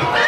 Bye.